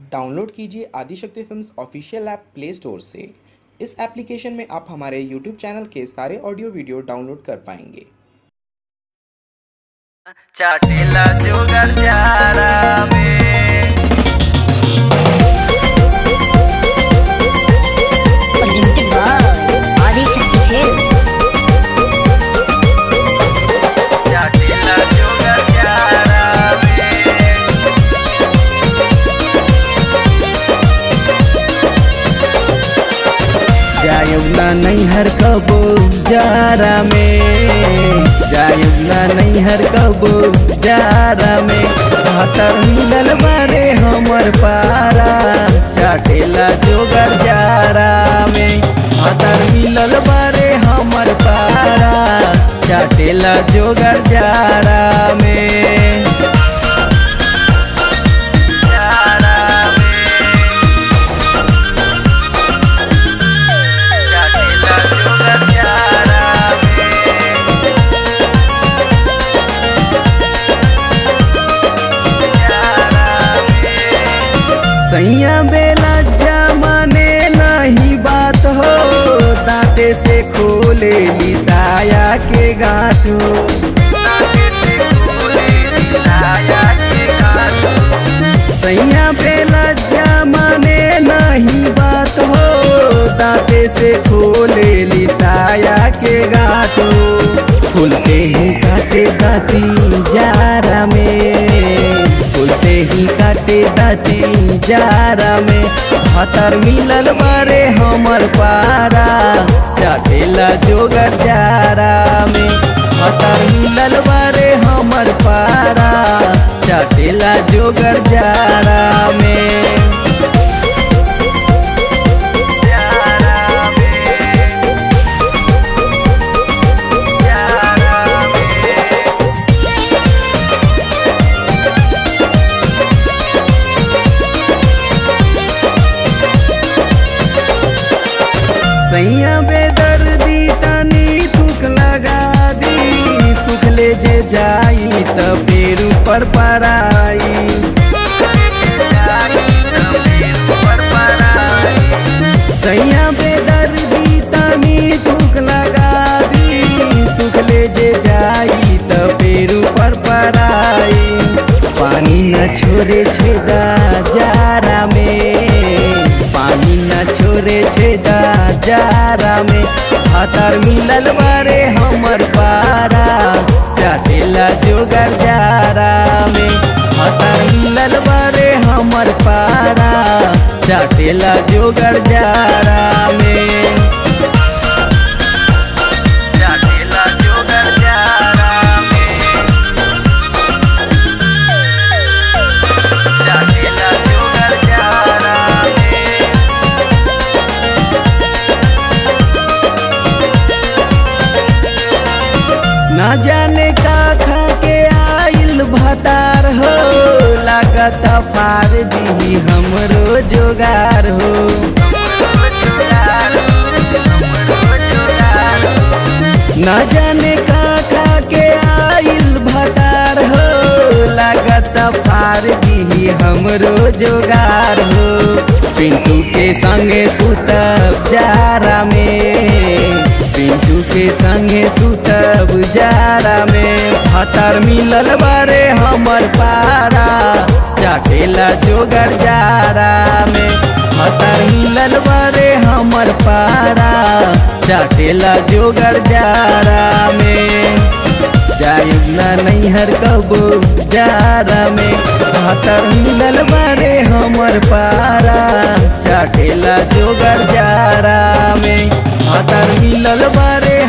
Download कीजिए Adishakti films official app play store से। इस एप्लीकेशन में आप हमारे यूट्यूब चैनल के सारे ऑडियो वीडियो डाउनलोड कर पाएँगे। में। जायबला नैहर कबो जारा में। जायबला नैहर कबो जारा में। भातर मिलल बारे हमर पारा, चाटेला जोगर जारा में। भातर मिलल बारे हमर पारा, चाटेला जोगर जारा में। सैया बेला जमाने नहीं बात हो, दांते से खोले लिसाया के गांठ हो। सैया बेला जमाने नहीं बात हो, दांते से खोले लिसाया के गांठ हो खुलते ही काटे दाती दाती में हतर मिलल बारे हमर पारा। चढ़ेला जोगर जारा में हतर मिलल बारे हमर पारा। चढ़ेला जोगर जारा सैया बेदर्दी तनी तुक लगा दी। सुख ले जे जाई त पेड़ पर पराई। सैया बेदर्दी तनी तुक लगा दी। सुख ले जे जाई त पेड़ पर पराई। पानी न छोड़े छेदा जारा में। छोड़े छेदा जारा में। हाथार मिलल बारे हमर पारा। चाटेला जोगर जारा में। हाथार मिलल बारे हमर पारा। चाटेला जोगर जारा में। लागत फार दी हमरो जोगार हो। ना जाने का खा के आइल भतार हो। लागत फार दी हमरो जोगार हो। पिंटू के संगे सुतब जारा में। पिंटू के संगे सुतब जारा में। भातर मिलल बारे हमर पारा। चाटेला जोगर जारा में। भातर मिलल बारे हमर पारा। चाटेला जोगर जारा में। जायब ना नैहर कबो जारा में। भातर मिलल बारे हमर पारा। चाटेला जोगर जारा में। भातर मिलल बारे